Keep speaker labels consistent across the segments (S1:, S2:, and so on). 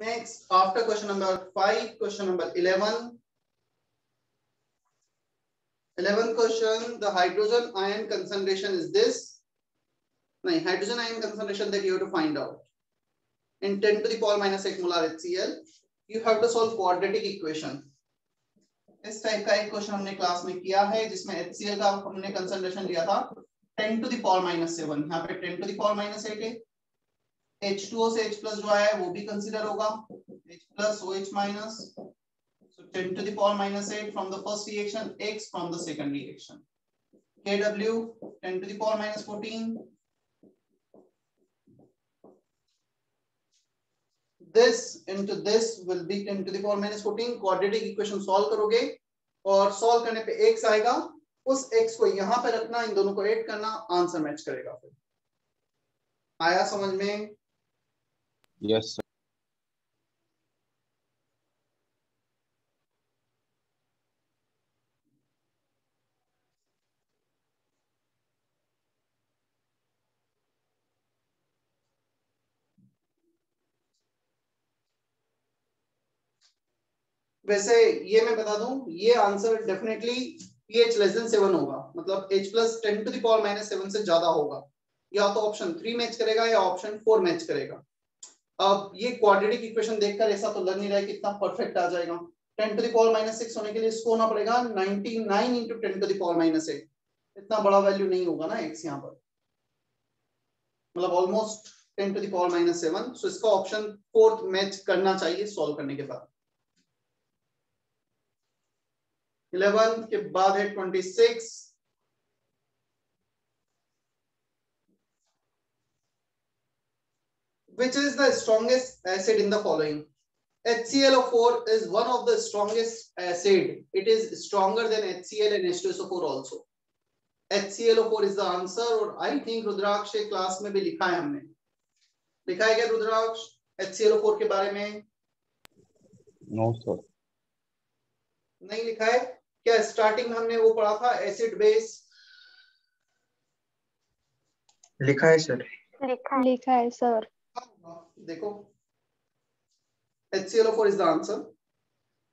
S1: Next, after question number five, question number 11. 11th question, the hydrogen ion concentration is this. No, hydrogen ion concentration that you have to find out. In 10 to the power minus 8 molar HCl, you have to solve quadratic equation. इस type का एक question हमने class में किया है जिसमें HCl का हमने कंसंट्रेशन लिया था 10 टू द पावर माइनस 7 यहाँ पे 10 टू द पावर माइनस 8 है एच टू से एच प्लस जो आया है, वो भी कंसिडर होगा। H plus O H minus ten to the power minus eight from the first reaction X from the second reaction K W ten to the power minus fourteen This into this will be 10 to the power minus 14. Quadratic equation solve करोगे और solve करने पे x आएगा। उस x को यहाँ पे रखना, इन दोनों को add करना, answer match करेगा फिर। आया समझ में?
S2: Yes, sir.
S1: वैसे ये मैं बता दूँ ये answer definitely pH less than seven होगा। मतलब H plus ten to the power minus seven से ज़्यादा होगा। या तो ऑप्शन थ्री मैच करेगा या ऑप्शन फोर मैच करेगा। अब ये क्वाड्रेटिक इक्वेशन देखकर ऐसा तो लग नहीं रहा है कितना परफेक्ट आ जाएगा। Ten to the power minus six होने के लिए इसको होना पड़ेगा ninety nine into ten to the power minus eight इतना बड़ा वैल्यू नहीं होगा ना एक्स यहाँ पर। मतलब almost ten to the power minus seven so इसका ऑप्शन फोर्थ मैच करना चाहिए सॉल्व करने के बाद। इलेवन के बाद है twenty six which is the strongest acid in the following HClO4 is one of the strongest acid it is stronger than HCl and H2SO4 also HClO4 is the answer और I think Rudraksh class में भी लिखा है हमने लिखा है क्या रुद्राक्ष HClO4 के बारे में
S2: No, sir.
S1: नहीं लिखा है क्या स्टार्टिंग में हमने वो पढ़ा था एसिड बेस
S3: लिखा है सर
S4: लिखा लिखा है सर
S1: देखो H C L O four is the answer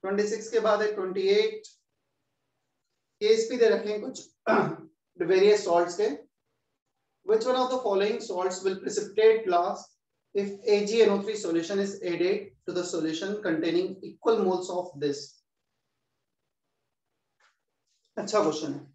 S1: twenty six के बाद है ट्वेंटी एट केस भी दे रखे कुछ वेरियस सॉल्ट के। Which one of the following salt will precipitate last If AgNO3 solution is added to the solution containing equal moles of this, अच्छा question है।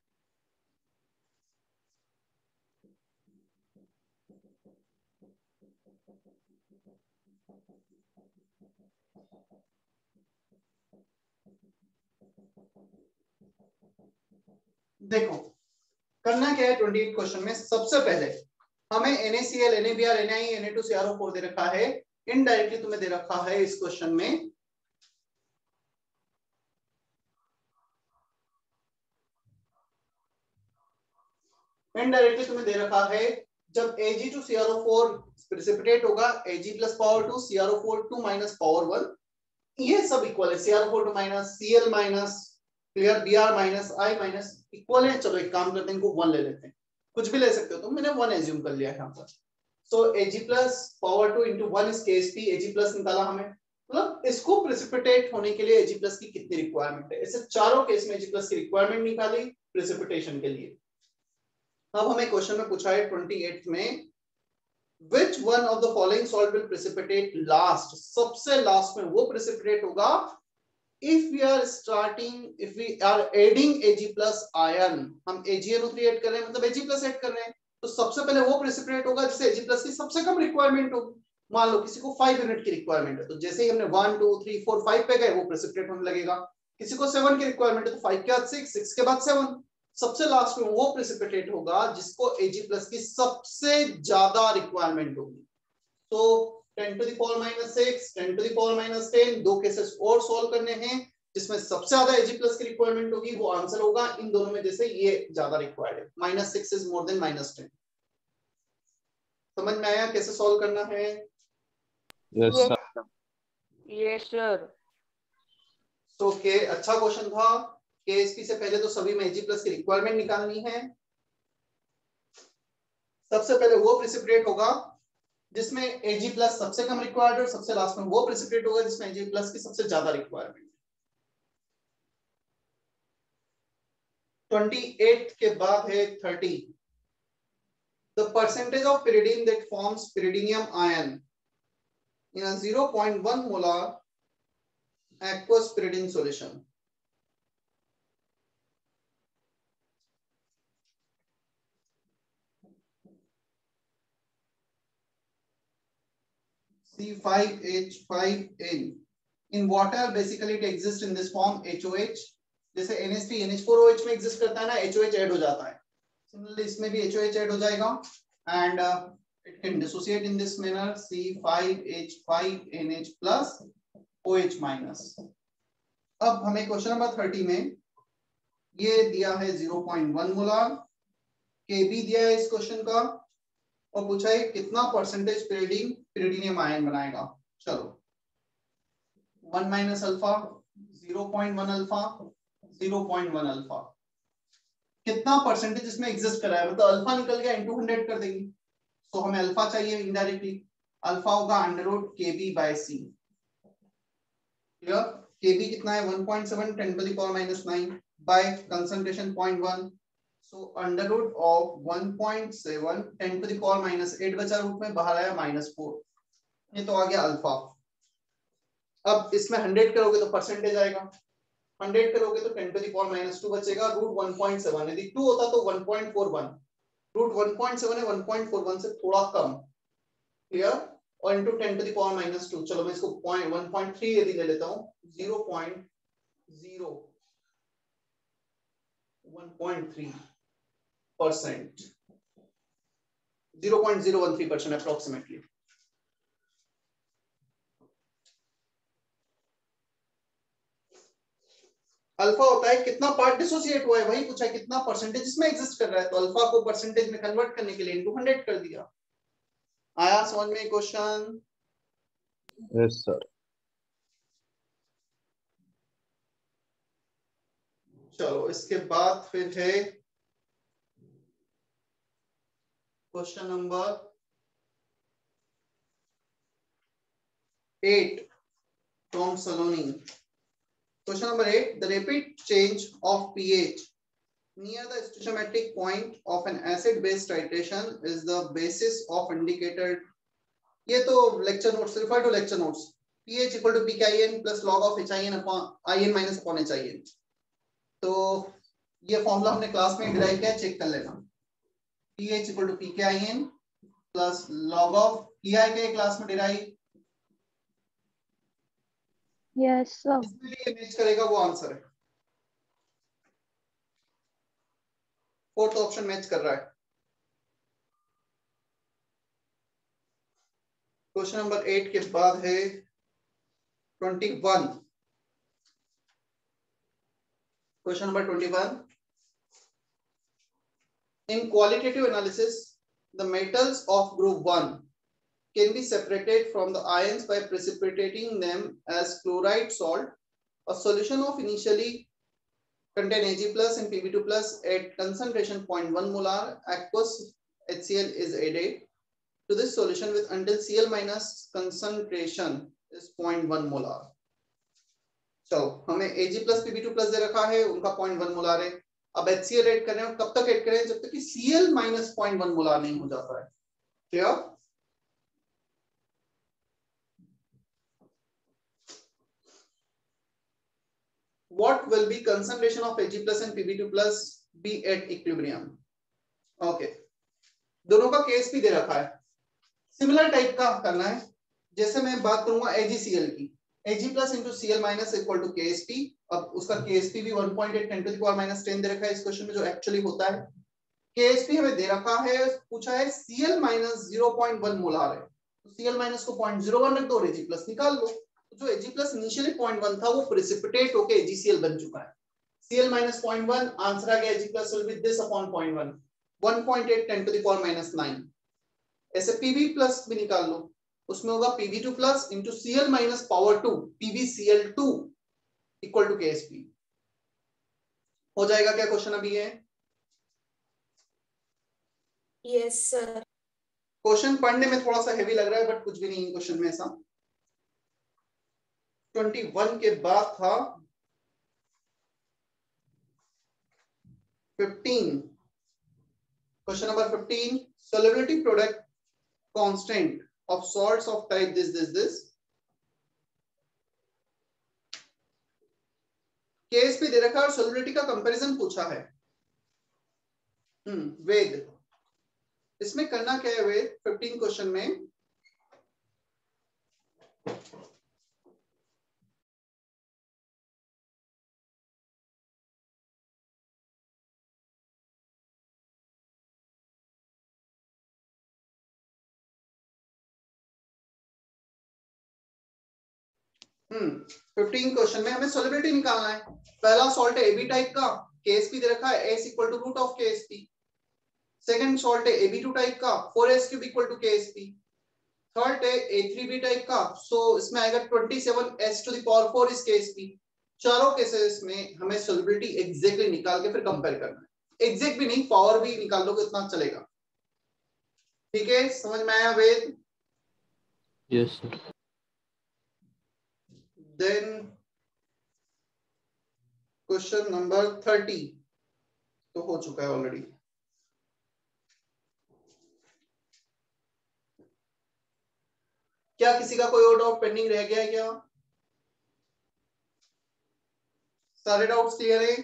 S1: देखो करना क्या है ट्वेंटी एट क्वेश्चन में? सबसे पहले हमें NACL NABR NI N NaCl, NaBr, Na, Na2CrO4 दे रखा है। इनडायरेक्टली तुम्हें दे रखा है इस क्वेश्चन में। इनडायरेक्टली तुम्हें दे रखा है जब Ag2CrO4 प्रेसिपिटेट होगा Ag plus power two CrO4 two minus power one ये सब इक्वल है। CrO4 two minus Cl minus clear Br minus I minus equal है। चलो एक काम करते हैं, इनको वन ले लेते हैं। कुछ भी ले सकते हो तुम मैंने वन एज्यूम कर लिया यहाँ पर। So Ag plus power two into one is KSP Ag plus निकाला हमें। मतलब इसको प्रेसिपिटेट होने के लिए एजी प्लस की कितनी रिक्वायरमेंट है? ऐसे चारों केस में एजी प्लस की रिक्वायरमेंट निकाली प्रेसिपिटेशन के लिए। अब हमें क्वेश्चन में पूछा है ट्वेंटी में, which one of the following salt will precipitate last? सबसे लास्ट में वो precipitate होगा। If we are starting, if we are adding Ag plus ion हम AgNO3 ऐड कर रहे हैं मतलब Ag प्लस एड कर रहे हैं तो सबसे पहले वो precipitate होगा जिसे Ag प्लस की सबसे कम रिक्वायरमेंट होगी मान लो किसी को फाइव यूनिट की रिक्वायरमेंट है तो जैसे ही हमने one two three four five पे गए, वो प्रेसिपिटेट होने लगेगा। किसी को सेवन की रिक्वायरमेंट है तो फाइव के बाद सिक्स सिक्स के बाद सेवन सबसे लास्ट में वो प्रेसिपिटेट होगा जिसको एजी प्लस की सबसे ज़्यादा रिक्वायरमेंट होगी तो ten to the power minus six ten to the power minus ten दो केसेस और सॉल्व करने हैं जिसमें सबसे ज़्यादा एजी प्लस की रिक्वायरमेंट होगी वो आंसर होगा इन दोनों में जैसे ये ज़्यादा रिक्वायर्ड है minus six is more than minus ten समझ में आया कैसे सॉल्व करना है
S2: Yes,
S4: Yes.
S2: sir.
S5: Yes, sir.
S1: तो के अच्छा क्वेश्चन था केएसपी से पहले तो सभी में एजी प्लस की रिक्वायरमेंट निकालनी है। सबसे पहले वो प्रेसिपिटेट होगा, जिसमें एजी प्लस सबसे कम रिक्वायर्ड और सबसे लास्ट में वो प्रेसिपिटेट होगा, जिसमें एजी प्लस की सबसे ज़्यादा रिक्वायरमेंट ट्वेंटी एट के बाद है thirty the percentage of pyridine that forms pyridinium ion in a 0.1 molar aqueous pyridine solution. C5H5N. In water, basically it exists in this form HOH. जैसे NH3 NH4OH में exist करता है ना HOH add हो जाता है Similarly, इसमें भी HOH ऐड हो जाएगा and uh, it can dissociate in this manner C5H5NH plus OH minus. अब हमें क्वेश्चन नंबर थर्टी में ये दिया है 0.1 मोलार के बी दिया है इस क्वेश्चन का और पूछा है कितना परसेंटेज पेरिडिन पेरिडिनियम आयन बनाएगा? चलो। One minus alpha zero point one alpha zero point one alpha कितना परसेंटेज इसमें एग्जिस्ट कर है? मतलब अल्फ़ा निकल गया इंटू हंड्रेड कर देंगे। तो हमें अल्फ़ा चाहिए इनडायरेक्टली अल्फ़ा होगा under root K B by C clear K B कितना है 1.7 10 to the power minus 9 by concentration 0.1 so, under root of 1.7 10 to the power minus 8 बचा रूट में, बाहर आया माइनस फोर ये तो आ गया अल्फ़ा अब इसमें 100 करोगे तो परसेंटेज आएगा. 100 करोगे तो 10 to the power minus 2 बचेगा रूट 1.7 यदि 2 होता तो 1.41 रूट 1.7 है 1.41 से थोड़ा कम. क्लियर और into ten to the power minus two चलो मैं इसको पॉइंट वन पॉइंट थ्री यदि ले लेता हूँ zero point zero one point three percent zero point zero one three percent approximately alpha होता है कितना पार्ट डिसोसिएट हुआ है वही पूछा है कितना परसेंटेज इसमें एग्जिस्ट कर रहा है तो अल्फ़ा को परसेंटेज में कन्वर्ट करने के लिए इंटू हंड्रेड कर दिया। आया समझ में क्वेश्चन
S2: Yes, sir.
S1: चलो इसके बाद फिर है question number eight, from Saloni. Question number eight, the rapid change of pH near the stoichiometric point of an acid base titration is the basis of indicated ये तो lecture notes refer to lecture notes pH equal to pKin plus log of HIN upon IN minus upon HIN तो ये formula हमने class में derive किया check कर लेना। pH equal to pKin plus log of PI के class में derive इसमें भी मैच करेगा वो आंसर है। फोर्थ ऑप्शन मैच कर रहा है। क्वेश्चन नंबर एट के बाद है twenty one question number twenty one In qualitative analysis the metals of group one can be separated from the ions by precipitating them as chloride salt. A solution of initially contain Ag plus and Pb2 plus at concentration 0.1 molar aqueous HCl is added to this solution with until Cl minus concentration is 0.1 molar. चलो हमें Ag plus Pb2 plus दे रखा है उनका 0.1 molar है अब H C L add कर रहे हैं कब तक एड करें? जब तक C L minus point one बोला नहीं हो जाता है। Clear what will be concentration of H plus and Pb two plus be at equilibrium okay दोनों का केस भी दे रखा है। सिमिलर टाइप का करना है। जैसे मैं बात करूँगा एजीसीएल की। Ag plus into Cl minus equal to KSP अब उसका KSP भी 1.8 10 to the power minus 10 दे रखा है इस क्वेश्चन में जो एक्चुअली होता है KSP हमें दे रखा है पूछा है Cl minus 0.1 मोलार है तो Cl minus को 0.01 रख दो और Ag plus निकाल लो जो Ag plus इनिशियली 0.1 था वो प्रेसिपिटेट होके AgCl बन चुका है Cl minus 0.1 आंसर आ गया Ag plus will be this upon 0.1 1.8 10 to the power minus 9 ऐसे Pb plus भी निकाल लो उसमें होगा PV two plus into C L minus power two PVCL two equal to K S P हो जाएगा क्या क्वेश्चन अभी है
S6: यस सर
S1: क्वेश्चन पढ़ने में थोड़ा सा हेवी लग रहा है बट कुछ भी नहीं है क्वेश्चन में ऐसा। 21 के बाद था। 15 question number fifteen celebrity product constant of salts of type this this this. Case पे दे रखा है और सोलिडिटी का कंपैरिजन पूछा है। हम्म वेद। इसमें करना क्या है वेद? 15 क्वेश्चन में। फिफ्टीन क्वेश्चन में हमें सोलिबिलिटी निकालना है। पहला सॉल्ट है एबी टाइप का केएसपी दे रखा है S equal to root of KSP second salt है एबी टू टाइप का four S cube equal to KSP third है ए थ्री बी टाइप का सो इसमें आएगा twenty seven S to the power four is KSP चारों cases में हमें solubility exactly निकाल के फिर कंपेयर करना है। एग्जैक्ट भी नहीं पावर भी निकाल लो कितना चलेगा। ठीक है समझ में आया वेद?
S2: Yes, sir.
S1: Then question number 30 तो हो चुका है ऑलरेडी क्या किसी का कोई और डाउट पेंडिंग रह गया है क्या? सारे डाउट्स क्लियर है?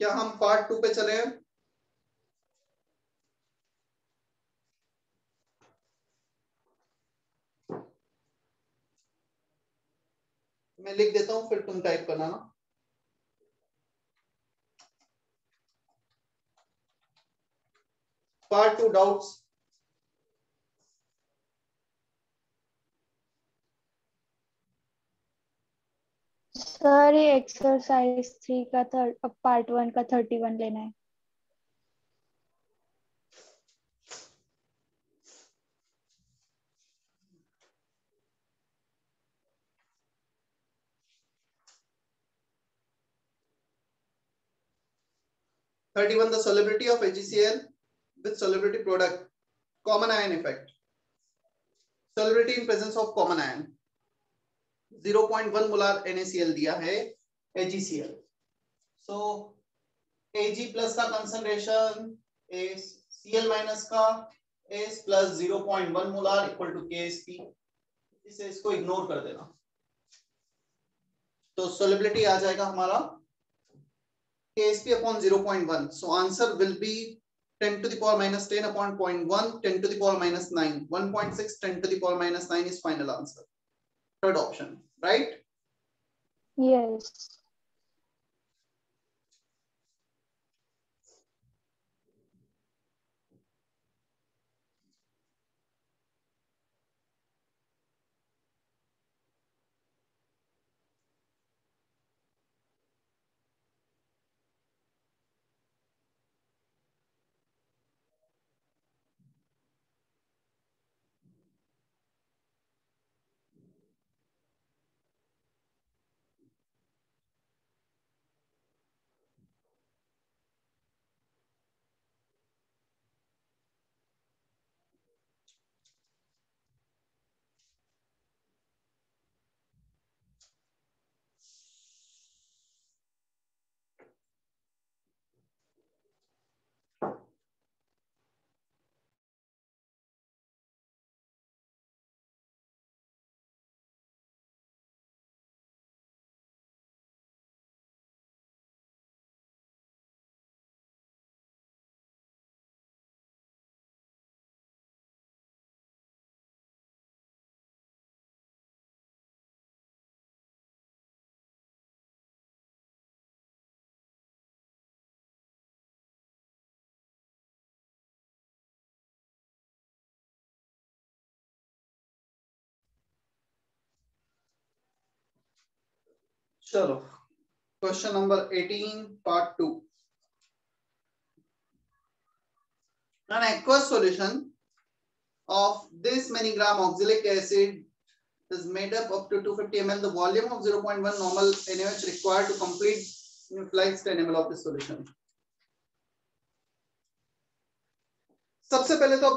S1: क्या हम पार्ट टू पे चले हैं? मैं लिख देता हूँ, फिर तुम टाइप करना ना। पार्ट टू डाउट्स
S4: सर ये एक्सरसाइज थ्री का थर्ड पार्ट वन का थर्टी वन लेना है।
S1: Thirty one the solubility of AgCl with solubility product common ion effect solubility in presence of common ion 0.1 molar NaCl दिया है AgCl so Ag plus का concentration is Cl minus का S plus 0.1 molar equal to KSP इसे इसको ignore कर देना तो solubility आ जाएगा हमारा KSP upon 0.1 so answer will be 10 to the power minus 10 upon 0.1 10 to the power minus 9 1.6 10 to the power minus 9 is final answer. Third option right?
S4: Yes
S1: चलो question number 18 part 2 an aqueous solution of this many gram oxalic acid is made up up to 250 ml the volume of 0.1 normal NaOH required to complete neutralize 10 ml of the solution सबसे पहले तो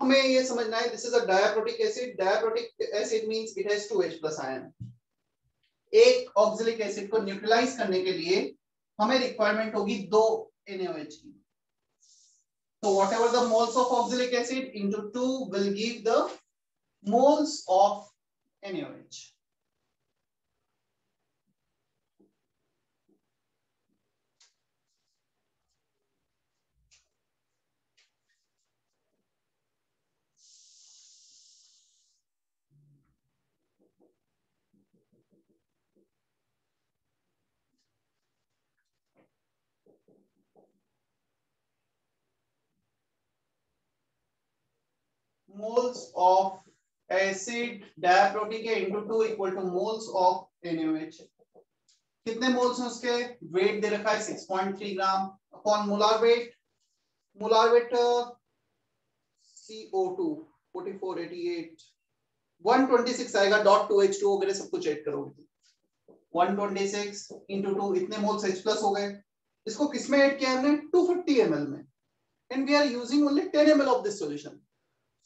S1: हमें ये समझना है this is a diprotic acid diprotic acid means it has 2H plus ion एक oxalic acid को neutralise करने के लिए हमें रिक्वायरमेंट होगी दो एनएच की। तो whatever the moles of oxalic acid into two will give the moles of NH moles of acid diaprotic into 2 equal to moles of NaOH. कितने मोल्स हैं उसके? वेट दे रखा है 6.3 gram upon molar weight molar weight CO2 4488 126 आएगा dot to H two वगैरह सब कुछ ऐड करोगे। 126 इंटू टू इतने मोल्स H हो गए। इसको किसमें ऐड किया हमने? 250 ml में। And we are using only 10 ml of this solution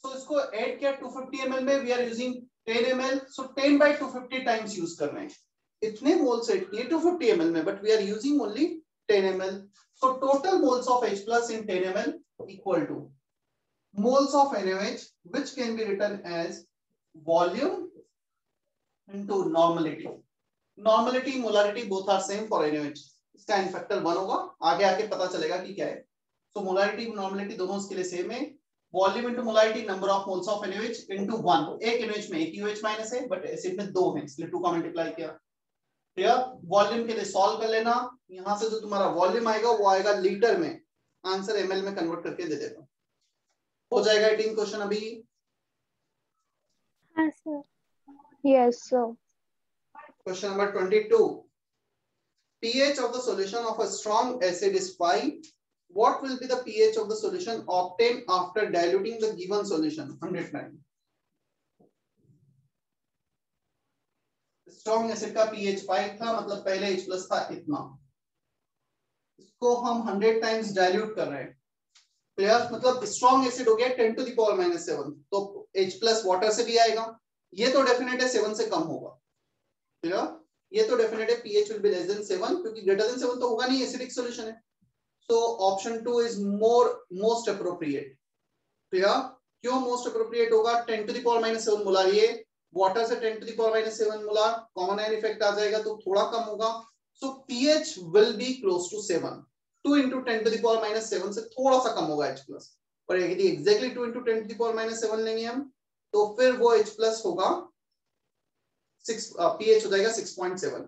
S1: so इसको ऐड किया 250 फिफ्टी में we are using 10 M so ten by two times use कर रहे हैं। इतने मोल्स एड किए 250 फिफ्टी में but we are using only 10 M so total moles of H in 10 M equal to moles of N M can be written as volume into normality normality molarity both are same for N M H इसका n factor होगा। आगे आके पता चलेगा कि क्या है। सो molarity normality दोनों इसके लिए सेम है। Volume into molarity number of moles of NaOH into 1 एक NaOH में एक UH माइनस है बट एसिड में दो हैं इसलिए 2 का मल्टीप्लाई किया। क्लियर वॉल्यूम के लिए सॉल्व कर लेना। यहाँ से जो तुम्हारा वॉल्यूम आएगा वो आएगा लीटर में। आंसर एमएल में कन्वर्ट करके दे देगा हो। जाएगा 18 क्वेश्चन अभी।
S4: हाँ sir yes sir
S1: Question number 22. pH of the solution of a strong acid is 5. What will be the pH of the solution? Obtained after diluting the given solution? 109. Strong acid का pH 5 था मतलब पहले H plus था इतना। इसको हम 100 times dilute कर रहे हैं। क्लियर मतलब स्ट्रॉन्ग एसिड हो गया 10 to the power minus seven तो H प्लस वाटर से भी आएगा। ये तो डेफिनेट है सेवन से कम होगा। क्लियर ये तो डेफिनेट है pH will be less than seven क्योंकि ग्रेटर देन सेवन तो होगा नहीं एसिडिक सॉल्यूशन है। So option two is more most appropriate clear क्यों मोस्ट अप्रोप्रिएट होगा? 10 to the power minus seven molar ये। वाटर से 10 to the minus seven molar common ion effect आ जाएगा तो थोड़ा कम होगा। So pH will be close to seven two into ten to the power minus seven से थोड़ा सा कम होगा एच प्लस पर यदि exactly two into ten to the power minus seven लेंगे हम तो फिर वो एच प्लस होगा। सिक्स पीएच हो जाएगा six point seven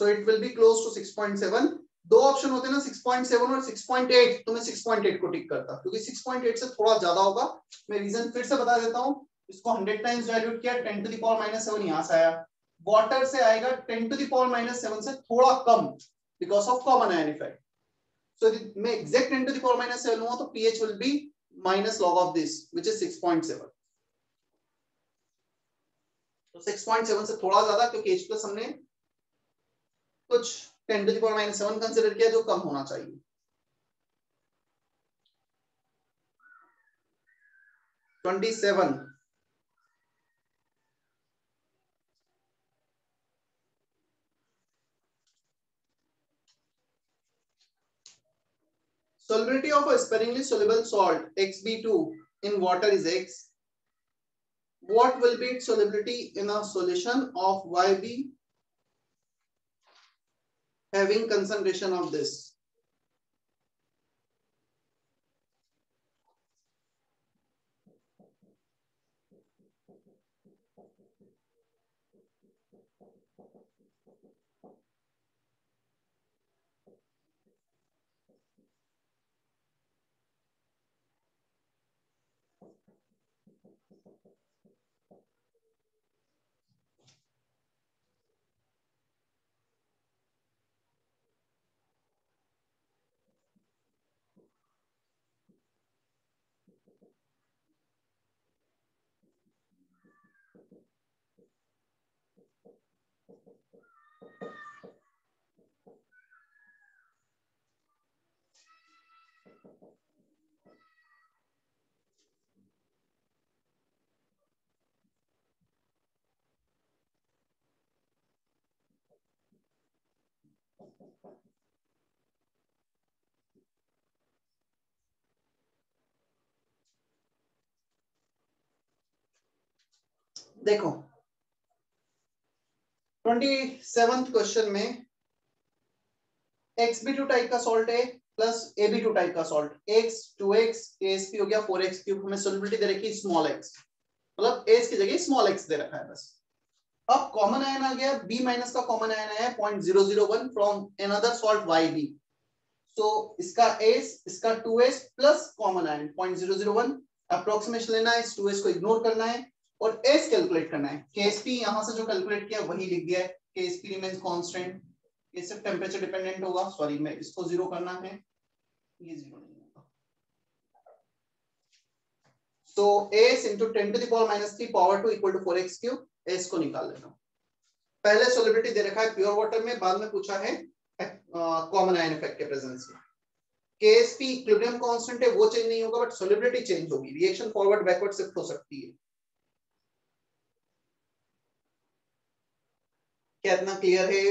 S1: so it will be close to six point seven दो ऑप्शन होते ना सिक्स पॉइंट सेवन और सिक्स पॉइंट एट तो मैं सिक्स पॉइंट एट को टिक करता क्योंकि सिक्स पॉइंट एट से थोड़ा ज़्यादा होगा मैं रीजन फिर से बता देता हूँ इसको हंड्रेड टाइम्स डायल्यूट किया ten to the power minus seven यहाँ से आया वाटर से आएगा ten to the power minus seven से थोड़ा कम, because of common ion effect. So if मैं 10 to the power minus 7 हुआ तो pH will be minus log of this, which is 6.7. तो 6.7 से थोड़ा ज़्यादा, क्योंकि H plus हमने कुछ 10 to the power minus 7 consider किया जो कम होना चाहिए twenty seven Solubility of a sparingly soluble salt Xb2 in water is X. What will be its solubility in a solution of Yb having concentration of this. देखो twenty seventh question में X B two type का salt है plus A B two type का salt X two X S P हो गया four X cube हमें solubility दे रखी स्मॉल एक्स मतलब एस की जगह स्मॉल एक्स दे रखा है बस. अब कॉमन आयन आ गया बी माइनस का कॉमन आयन आया point zero zero one from another salt Y B so इसका एस इसका two S plus common ion point zero zero one approximation लेना है, इस टू एस को इग्नोर करना है. और एस कैलकुलेट करना है। केएसपी यहाँ से जो कैलकुलेट किया, वही लिख दिया है। केएसपी रिमेंस कांस्टेंट ये सिर्फ़ टेंपरेचर डिपेंडेंट होगा। सॉरी मैं इसको ज़ीरो करना है। ये zero so S into ten to the power minus three power two equal to four X cube S को निकाल लेना पहले सोलिबिलिटी दे रखा है प्योर वाटर में, बाद में पूछा है कॉमन आयन इफ़ेक्ट के प्रेजेंस में। केएसपी इक्विलिब्रियम कांस्टेंट है, वो चेंज नहीं होगा बट सोलिबिलिटी चेंज होगी। रिएक्शन फॉरवर्ड बैकवर्ड शिफ्ट हो सकती है। क्या इतना क्लियर है?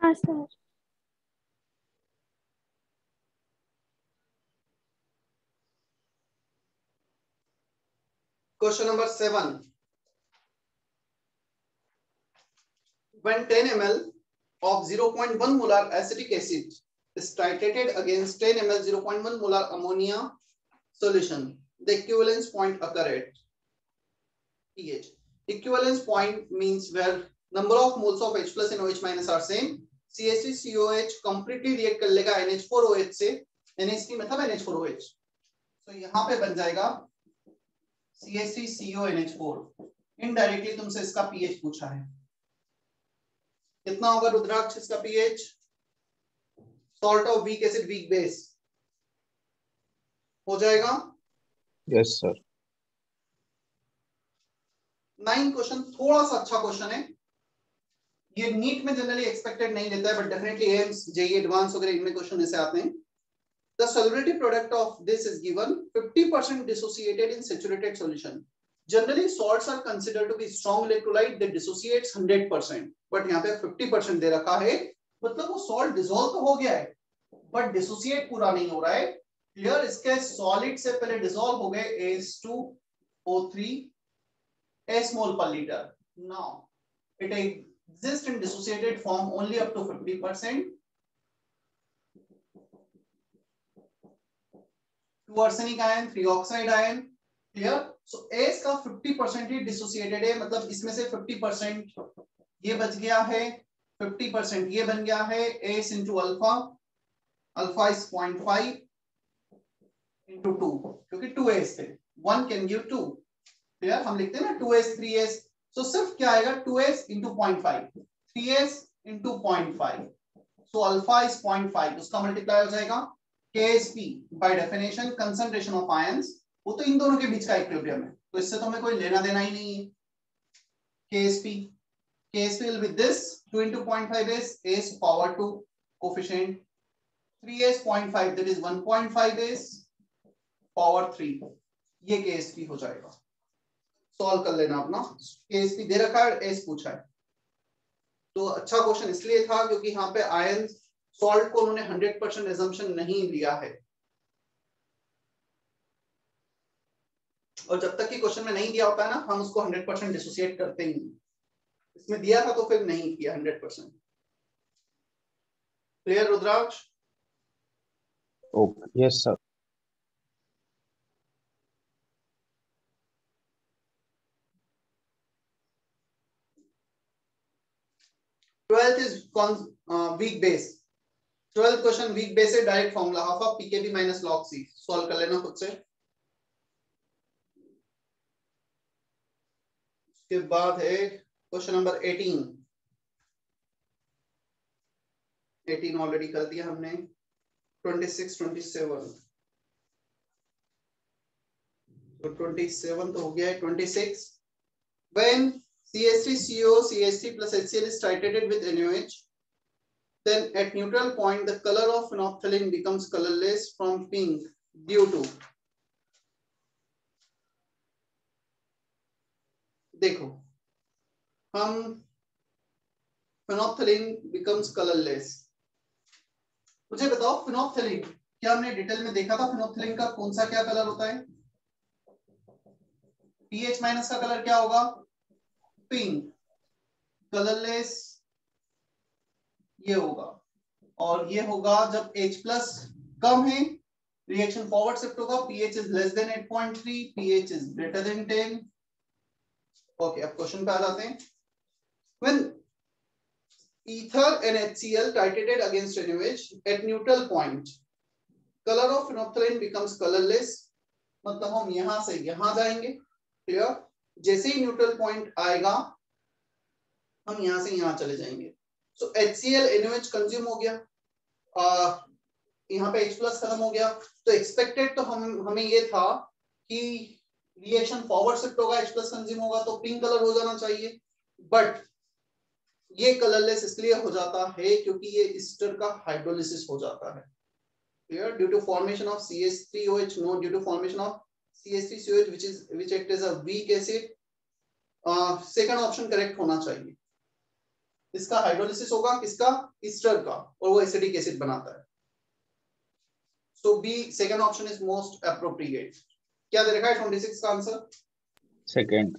S4: हाँ sir
S1: question number seven when 10 ML of 0.1 molar acidic acid titrated against 10 ML 0.1 molar ammonia solution the equivalence point occur at point means where number of moles of H plus and OH minus are same. CH3 COH completely react कर लेगा NH4OH से. NH3 मतलब NH4OH. So यहाँ पे बन जाएगा CH3CONH4 indirectly तुमसे इसका पीएच पूछा है. कितना होगा रुद्राक्ष इसका pH salt of weak acid weak base हो जाएगा?
S3: यस सर
S1: नाइन क्वेश्चन थोड़ा सा अच्छा क्वेश्चन है. ये नीट में जनरली एक्सपेक्टेड नहीं रहता है but definitely AIIMS JEE advance वगैरह इनमें क्वेश्चन ऐसे आते हैं the solidity product of this is given 50% dissociated in saturated solution generally salt are consider to be strong electrolyte they dissociate hundred percent but यहाँ पे फिफ्टी परसेंट दे रखा है। मतलब वो सॉल्ट डिजोल्व तो हो गया है बट डिसोसिएट पूरा नहीं हो रहा है। क्लियर इसके सॉलिड से पहले डिजोल्व हो गए एस टू ओ पर litre now it is exists in dissociated form only up to 50%. Two arsenic ion three oxide ion clear so S का 50 परसेंट ही डिसोसिएटेड है मतलब इसमें से 50 परसेंट ये बच गया है 50 परसेंट ये बन गया है S into alpha alpha is point five into two क्योंकि टू एस थे। One can give two clear हम लिखते हैं ना two S three S so सिर्फ़ क्या आएगा? Two S into point five three S into point five so alpha is point five उसका मल्टीप्लाई हो जाएगा KSP by definition, concentration of ions. वो तो इन दोनों के बीच का इक्विलिब्रियम है। तो इससे तो हमें कोई लेना देना ही नहीं है। KSP KSP will be this 2 into 0.5 is S power 2 coefficient 3S 0.5 that is 1.5 is power 3 ये KSP हो जाएगा। सॉल्व कर लेना अपना। KSP दे रखा है S पूछा है। तो अच्छा क्वेश्चन इसलिए था क्योंकि यहाँ पे आयन सॉल्ट को उन्होंने 100 परसेंट एजम्पन नहीं लिया है। और जब तक कि क्वेश्चन में नहीं दिया होता है ना, हम उसको 100 परसेंट डिसोसिएट करते ही इसमें दिया था तो फिर नहीं किया 100 percent. Clear Rudraksh?
S3: Okay yes sir
S1: twelfth is weak base twelfth question weak base है direct formula half of pKb minus log C solve कर लेना खुद से. उसके बाद है क्वेश्चन नंबर 18 18 ऑलरेडी कर दिया हमने. 26 27 तो 27 तो हो गया है 26 when CH3CO CH3 plus HCl is titrated with NaOH then at neutral point the color of phenolphthalein becomes colorless from pink due to देखो हम phenolphthalein becomes colorless मुझे बताओ phenolphthalein क्या हमने डिटेल में देखा था phenolphthalein का कौन सा क्या कलर होता है पीएच माइनस का कलर क्या होगा पिंक कलरलेस ये होगा। और ये होगा जब H प्लस कम है रिएक्शन फॉरवर्ड शिफ्ट होगा pH is less than 8.3 pH is greater than 10 okay अब क्वेश्चन पे आ जाते हैं। When ether and HCl titrated against NaOH at neutral point, color of phenolphthalein becomes colorless मतलब हम यहाँ से यहाँ जाएँगे क्लियर जैसे ही न्यूट्रल पॉइंट आएगा हम यहाँ से यहाँ चले जाएँगे। So H C L consume हो गया। आ, यहाँ पे H प्लस खत्म हो गया। तो एक्सपेक्टेड तो हम हमें ये था कि रिएक्शन फॉरवर्ड शिफ्ट होगा H प्लस कंज्यूम होगा तो पिंक कलर हो जाना चाहिए। बट ये कलरलेस इसलिए हो जाता है क्योंकि ये ईस्टर का हाइड्रोलिसिस हो जाता है। Clear? Due to formation of CH3OH no due to formation of CH3COH which is which act as a weak acid second option correct होना चाहिए। इसका हाइड्रोलिसिस होगा किसका? ईस्टर का और वो एसिडिक एसिड बनाता है। So B second option is most appropriate क्या दे रखा है 26 का आंसर
S3: सेकंड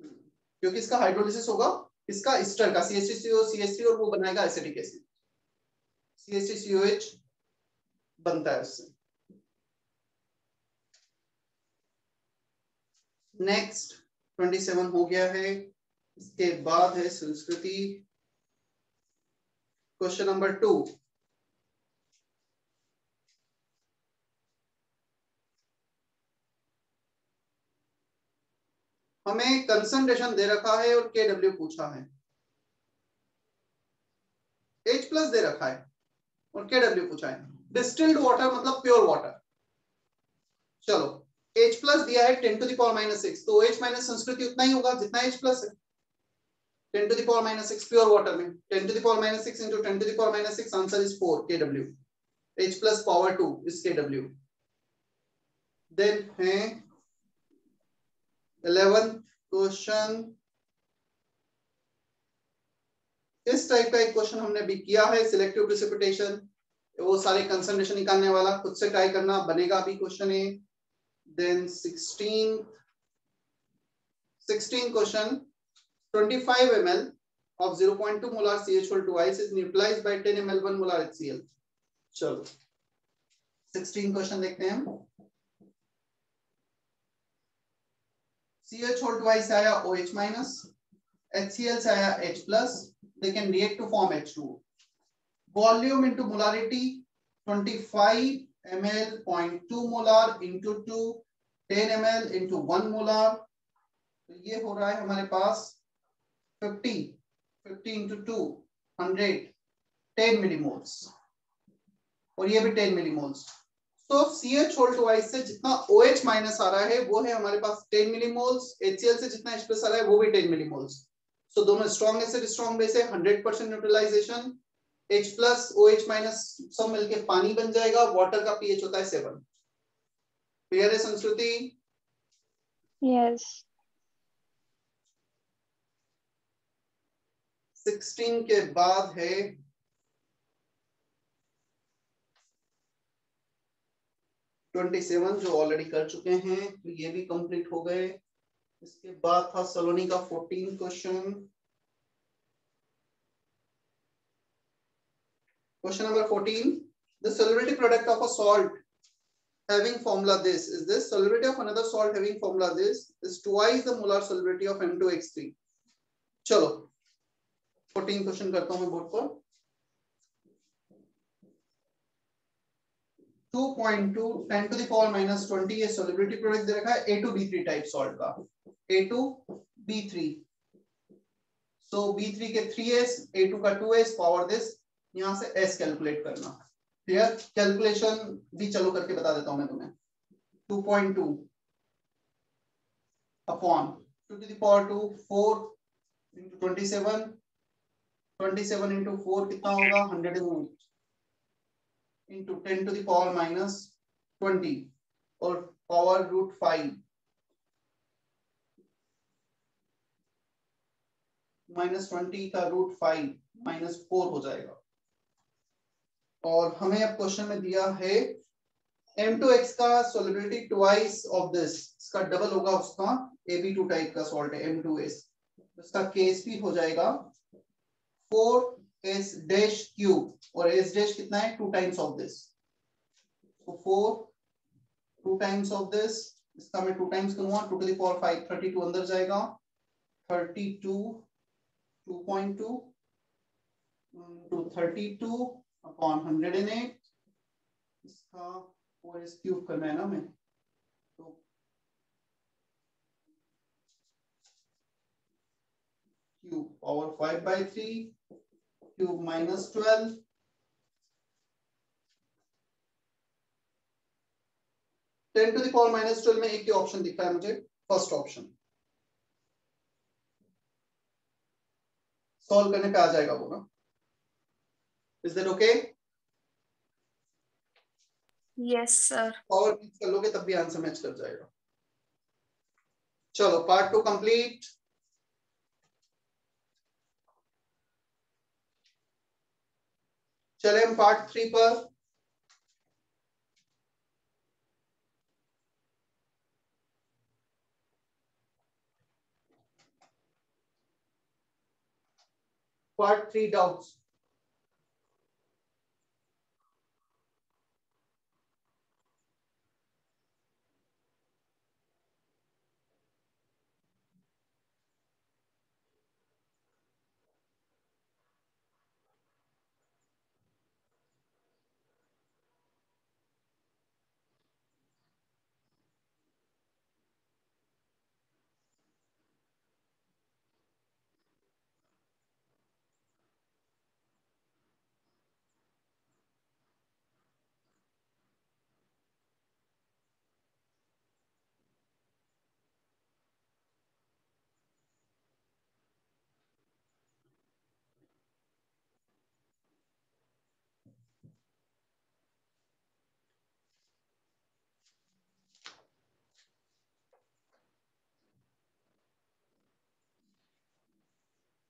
S1: क्योंकि इसका हाइड्रोलिसिस होगा इसका ईस्टर का CH3CO CH3 और वो बनाएगा एसिडिक एसिड CH3COH बनता है उससे। नेक्स्ट 27 हो गया है। इसके बाद है संस्कृति। क्वेश्चन नंबर टू हमें कंसंट्रेशन दे रखा है और के डब्ल्यू पूछा है। एच प्लस दे रखा है और के डब्ल्यू पूछा है। डिस्टिल्ड वाटर मतलब प्योर वाटर चलो H प्लस दिया है ten to the power minus six. तो H माइनस संस्कृति उतना ही होगा जितना H प्लस है। Ten to the power minus six pure water में। Ten to the power minus six into ten to the power minus six answer is four K W H plus power two is K W then है eleven question इस type का एक question हमने भी किया है selective precipitation वो सारे कंसंट्रेशन निकालने वाला, खुद से ट्राई करना बनेगा अभी क्वेश्चन है then 16 16 question 25 ml of 0.2 molar CH4 twice is neutralized by 10 ml 1 molar HCl चलो 16 क्वेश्चन देखते हैं हम CH4 twice आया OH minus HCl से आया H plus they can react to form H2 volume into molarity 25 ml 0.2 molar into 2 10 ml into 1 molar. तो ये हो रहा है हमारे पास 50 50 into 2 100 10 मिलीमोल्स और ये भी 10 मिलीमोल्स तो से जितना आ रहा है, वो है हमारे पास 10 मिलीमोल्स HCl से जितना आ रहा है, वो भी 10 मिलीमोल्स दोनों है 100% neutralization H plus O H minus सब मिलके पानी बन जाएगा वाटर का पीएच होता है सेवन क्लियर है संस्कृति?
S4: यस
S1: सिक्सटीन के बाद है। ट्वेंटी सेवन जो ऑलरेडी कर चुके हैं तो ये भी कंप्लीट हो गए। इसके बाद था सलोनी का fourteen question Question number 14. The solubility product of a salt having formula this is this solubility of another salt having formula this is twice the molar solubility of M2X3. चलो 14 क्वेश्चन करता हूँ मैं बोर्ड पर 2.2 10 to the power minus 20 ये solubility product दे रखा है A2B3 type salt का A2B3 so B3 के 3s A2 का 2s पावर दिस यहाँ से एस कैलकुलेट करना। क्लियर कैलकुलेशन भी चलो करके बता देता हूँ मैं तुम्हें। 2.2 upon two to the power into twenty seven twenty seven into four कितना होगा? Hundred and eight into ten to the power minus twenty और power root five minus twenty का रूट फाइव माइनस फोर हो जाएगा। और हमें अब question में दिया है M2X का सोलिबिलिटी ट्वाइस ऑफ़ दिस इसका डबल होगा उसका AB2 टाइप का सॉल्ट है M2S इसका KSP हो जाएगा 4S डैश क्यूब और S डैश कितना है? Two times of this four two times of this इसका मैं टू टाइम्स करूँगा two to the power five thirty two अंदर जाएगा. Thirty two two point two two thirty two upon hundred and eight इसका four S cube करना है ना मैं तो cube power five by three cube minus twelve ten to the power minus twelve में एक ही ऑप्शन दिख रहा है मुझे फ़र्स्ट ऑप्शन सॉल्व करने पे आ जाएगा वो ना? Is that okay
S6: Yes, sir.
S1: Power mix कर लोगे तब भी आंसर मैच कर जाएगा। चलो पार्ट टू कंप्लीट चले हम पार्ट थ्री पर। Part three doubts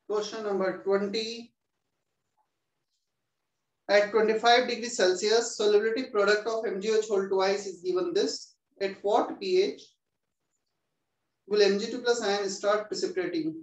S1: Question number 20. At 25 degrees Celsius, solubility product of MgOH twice is given this. At what pH will Mg2 plus ion start precipitating?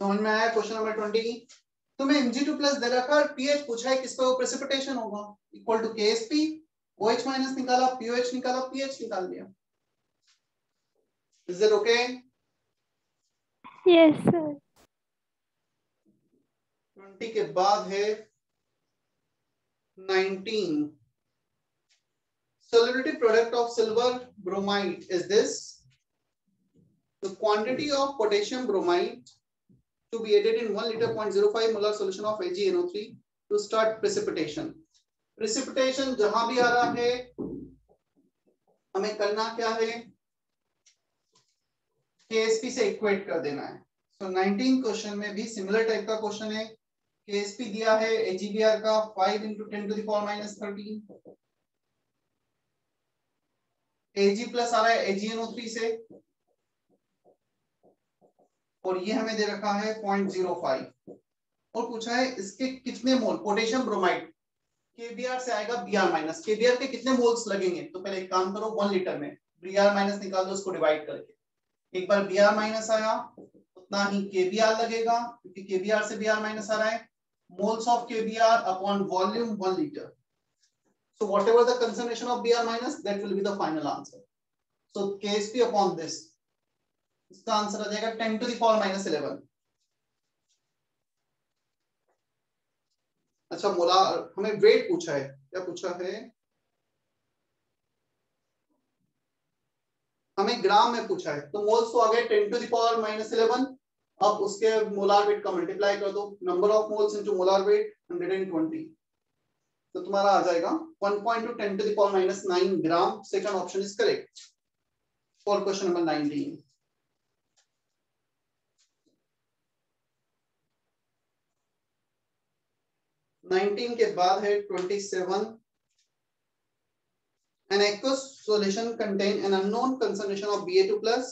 S1: समझ में आया question number twenty? की तुम्हें Mg2 plus दे रखा और pH पूछा है किस पे वो प्रेसिपिटेशन होगा? Equal to KSP OH minus निकाला POH निकाला pH निकाल दिया। Is it okay
S4: Yes, sir.
S1: 20 के बाद है 19 solubility product of silver bromide is this the quantity of potassium bromide to be added in 1 liter 0.05 molar solution of AgNO3 to start precipitation. Precipitation जहाँ भी आ रहा है हमें करना क्या है केएसपी से इक्वेट कर देना है सो so, 19 क्वेश्चन में भी सिमिलर टाइप का क्वेश्चन है केएसपी दिया है एजीबीआर का 5 into ten to the power minus thirteen Ag plus आ रहा है एजीएनओ से। और ये हमें दे रखा है पॉइंट ज़ीरो फाइव और पूछा है इसके कितने मोल, पोटेशियम ब्रोमाइड केबीआर से आएगा बीआर माइनस केबीआर के कितने मोल्स लगेंगे? तो पहले एक काम करो वन लीटर में बीआर माइनस निकाल दो उसको डिवाइड करके। एक बार बीआर माइनस आया, उतना ही केबीआर लगेगा, क्योंकि केबीआर से बीआर माइनस आ रहा है। Moles of KBr upon volume 1 liter. So whatever the concentration of Br minus, that will be the final answer. So KSP upon this. इसका आंसर आ जाएगा 10 to the power minus 11. अच्छा molar हमें wait पूछा है क्या पूछा है हमें ग्राम में पूछा है तो मोल्स तो आ गए 10 टू द पावर माइनस 11 अब उसके मोलार वेट का मल्टीप्लाई कर दो number of moles into molar weight 120 तो तुम्हारा आ जाएगा 1.2 10 to the power minus 9 gram second option is correct for question number 19 19 के बाद है 27 an aqueous solution contain an unknown concentration of Ba2 plus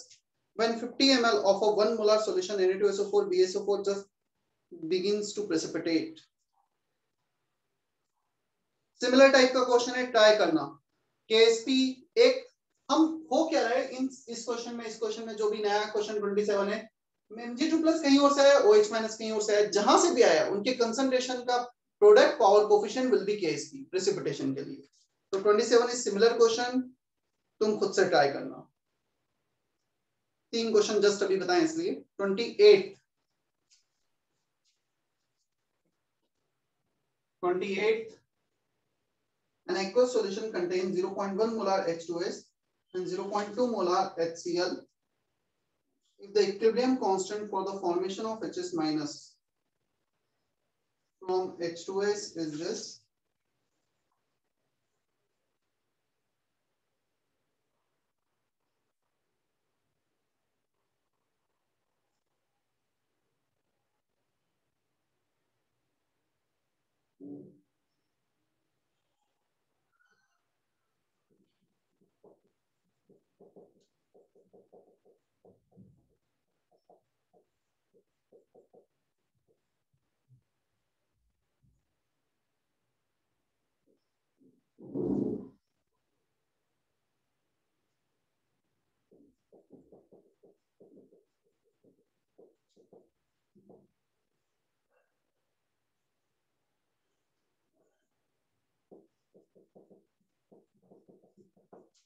S1: when 50 ml of a 1 molar solution Na2SO4 BSO4 just begins to precipitate. Similar type का question है try करना। KSP एक, हम हो क्या रहे इन, इस क्वेश्चन में, इस क्वेश्चन में जो भी नया क्वेश्चन 27 है Mg2 प्लस कहीं और से आया OH माइनस कहीं और से आया, जहाँ से भी आया, उनके कंसंट्रेशन का product power coefficient will be KSP precipitation के लिए। तो 27 इज़ सिमिलर क्वेश्चन तुम खुद से ट्राई करना। तीन क्वेश्चन जस्ट अभी बताएँ इसलिए। Twenty eight twenty eight An aqueous solution contains 0.1 molar H2S and 0.2 molar HCl. If the equilibrium constant for the formation of HS minus from H2S is this,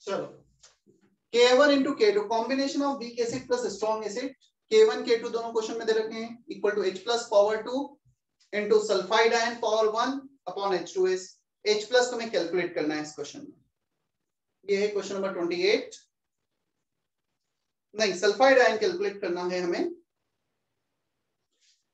S1: चलो K one into K two combination of weak acid plus strong acid K one K two दोनों question में दे रखे हैं equal to H plus power two into sulphide ion power one upon H two S H plus को calculate करना है इस question में। ये है क्वेश्चन नंबर ट्वेंटी एट नहीं सल्फाइड आयन कैलकुलेट करना है हमें।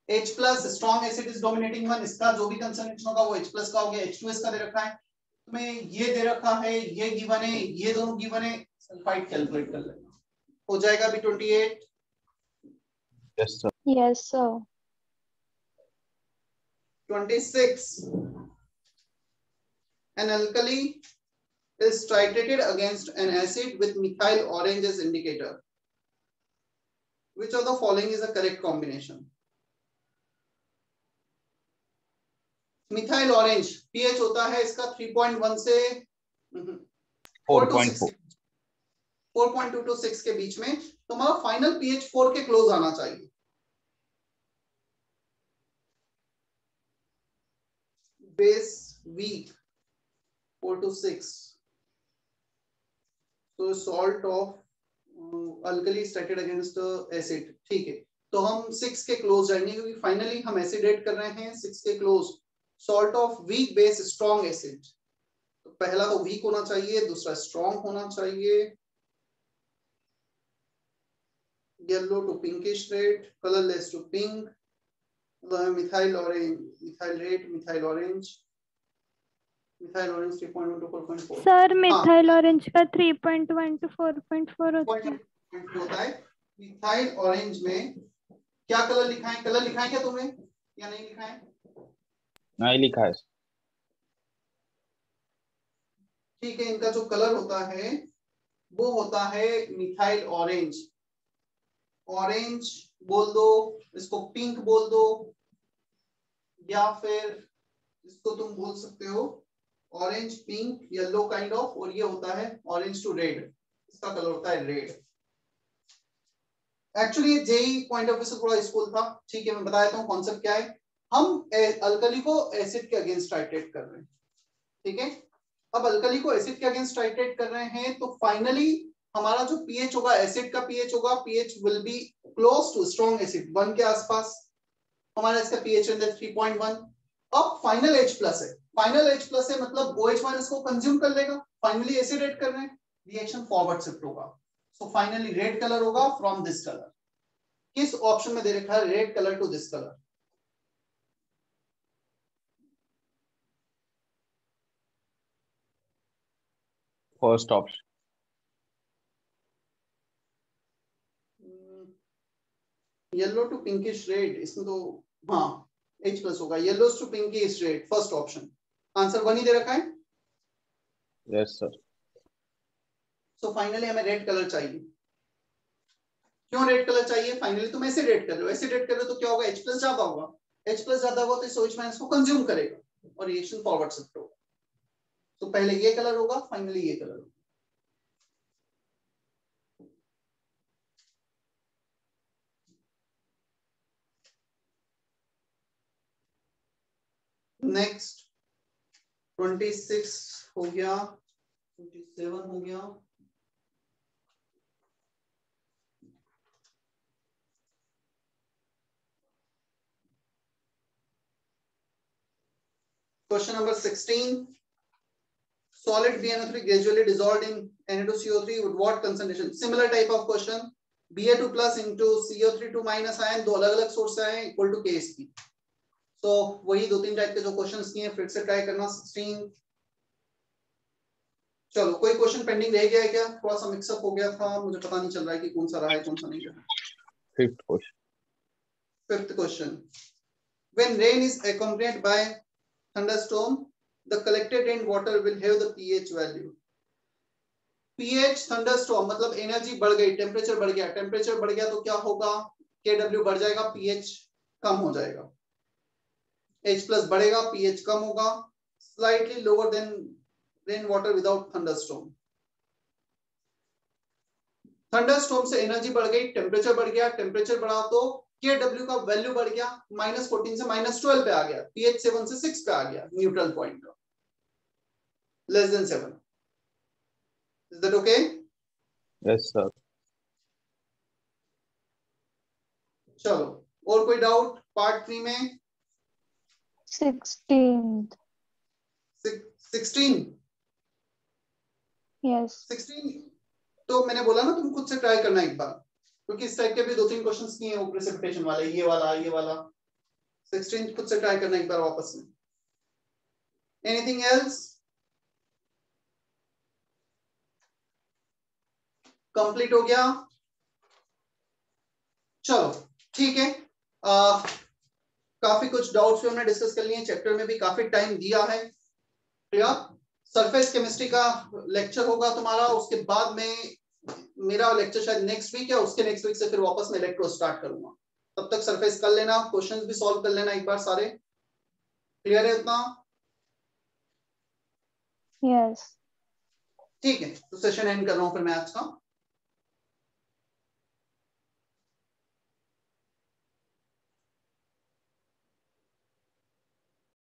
S1: H plus strong acid is dominating one इसका जो भी कंसनट्रेशन होगा वो एच प्लस का हो गया का दे रखा है। तुम्हें ये दे रखा है, ये गिवन है, ये दोनों गिवन है सल्फाइड कैलकुलेट कर लेना हो जाएगा अभी 28
S3: Yes, sir.
S4: Yes, sir.
S1: 26 an alkali is titrated against an acid with methyl orange as indicator which of the following is the correct combination methyl orange pH होता है इसका 3.1 से
S3: 4.4.
S1: 4.2 टू 6 के बीच में तो फाइनल पीएच 4 के क्लोज आना चाहिए। बेस वीक 4 टू 6 तो salt of alkali stated against acid ठीक है तो हम 6 के क्लोज जाएँगे क्योंकि फाइनली हम एसिड ऐड कर रहे हैं 6 के close salt of weak base strong acid पहला तो वीक होना चाहिए, दूसरा स्ट्रॉन्ग होना चाहिए। Yellow to pinkish red colourless to pink methyl orange methyl red methyl orange methyl orange 3.1 to 4.4
S4: sir methyl orange का 3.1 टू 4.4 होता है।
S1: होता है। मिथाइल ऑरेंज में क्या कलर लिखा है? कलर लिखा है क्या तुम्हें? या नहीं लिखा है?
S3: नहीं लिखा है।
S1: ठीक है इनका जो कलर होता है वो होता है मिथाइल ऑरेंज ऑरेंज बोल दो, इसको पिंक बोल दो, या फिर इसको तुम बोल सकते हो orange pink yellow kind of और ये होता है ऑरेंज टू रेड इसका कलर होता है red actually JEE point of view से थोड़ा स्कूल था। ठीक है, मैं बता देता हूँ कॉन्सेप्ट क्या है। हम अल्कली को एसिड के अगेंस्ट टाइट्रेट कर रहे हैं। ठीक है? अब अल्कली को एसिड के अगेंस्ट टाइट्रेट कर रहे हैं तो फाइनली हमारा जो पीएच होगा एसिड का पीएच होगा pH will be close to strong acid one के आसपास। हमारा इसका पीएच थ्री पॉइंट वन अब फाइनल एच प्लस है। फाइनल एच प्लस है मतलब ओ एच वन इसको कंज्यूम कर लेगा। फाइनली एसिड एड कर रहे हैं। रिएक्शन फॉरवर्ड शिफ्ट होगा। सो फाइनली रेड कलर होगा फ्रॉम दिस कलर किस ऑप्शन में दे रखा है red colour to this colour
S3: first option
S1: yellow to pinkish red इसमें तो हाँ एच प्लस होगा। Yellow to pinkish red first option answer one ही दे रखा है?
S3: यस सर
S1: सो फाइनली हमें रेड कलर चाहिए। क्यों रेड कलर चाहिए? फाइनली तुम ऐसे रेड कर रहे हो। ऐसे रेड कर रहे हो तो क्या होगा? एच प्लस ज़्यादा होगा। एच प्लस ज़्यादा होगा तो सोच में इसको कंज्यूम करेगा। और रिएक्शन फॉरवर्ड शिफ्ट होगा। तो पहले ये कलर होगा फाइनली ये कलर होगा। नेक्स्ट ट्वेंटी सिक्स हो गया. ट्वेंटी सेवन हो गया question number sixteen solid B BNO three gradually dissolved in N two CO three what concentration similar type of question B A two plus into CO three two minus आए दो अलग अलग source आए equal to K S So वही दो तीन type के जो क्वेश्चंस किए फिर से ट्राई करना 16. चलो कोई क्वेश्चन पेंडिंग रह गया है क्या थोड़ा सा मिक्सअप हो गया था मुझे पता नहीं चल रहा है कि कौन सा रहा है कौन सा नहीं रहा
S3: fifth question
S1: Fifth question. When rain is accompanied by thunderstorm, the collected rainwater will have the pH value. pH thunderstorm मतलब एनर्जी बढ़ गई टेम्परेचर बढ़ गया टेम्परेचर बढ़ गया तो क्या होगा Kw बढ़ जाएगा pH कम हो जाएगा H प्लस बढ़ेगा पीएच कम होगा slightly lower than rain water without thunderstorm. Thunderstorm से एनर्जी बढ़ गई टेम्परेचर बढ़ गया टेम्परेचर बढ़ा तो के डब्ल्यू का वैल्यू बढ़ गया माइनस फोर्टीन से माइनस ट्वेल्व पे आ गया पीएच सेवन से सिक्स पे आ गया न्यूट्रल पॉइंट का less than seven is that okay
S3: yes sir
S1: चलो और कोई डाउट पार्ट थ्री में?
S4: सिक्सटीन
S1: सिक्सटीन
S4: यस
S1: सिक्सटीन तो मैंने बोला ना तुम खुद से ट्राई करना एक बार क्योंकि इस टाइप के भी दो तीन क्वेश्चंस किए हैं प्रेसिपिटेशन वाले ये वाला ये वाला। सिक्सटीन खुद से ट्राई करना एक बार वापस में एनीथिंग एल्स कंप्लीट हो गया? चलो ठीक है। आ, काफ़ी कुछ डाउट्स भी हमने डिस्कस कर लिए चैप्टर में भी काफ़ी टाइम दिया है। क्लियर सरफेस केमिस्ट्री का लेक्चर होगा तुम्हारा उसके बाद में मेरा लेक्चर शायद नेक्स्ट वीक या उसके नेक्स्ट वीक से फिर वापस मैं इलेक्ट्रो स्टार्ट करूँगा। तब तक सरफेस कर लेना क्वेश्चंस भी सॉल्व कर लेना एक बार सारे। क्लियर है उतना
S4: यस
S1: ठीक है तो सेशन एंड कर रहा हूँ फिर मैं आज का।